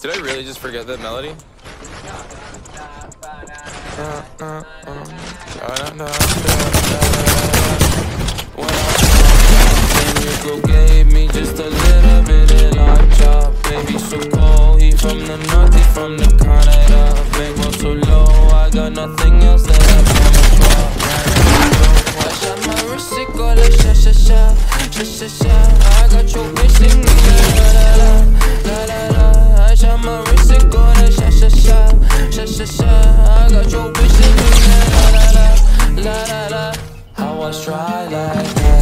Did I really just forget that melody? Go gave me just a little bit Baby so cold, he from the north, he from the Canada so low, I got nothing else that I wanna drop my wrist, it go like sha sha sha, sha sha sha I got your your wishes. La la la, la la la. How I try like that.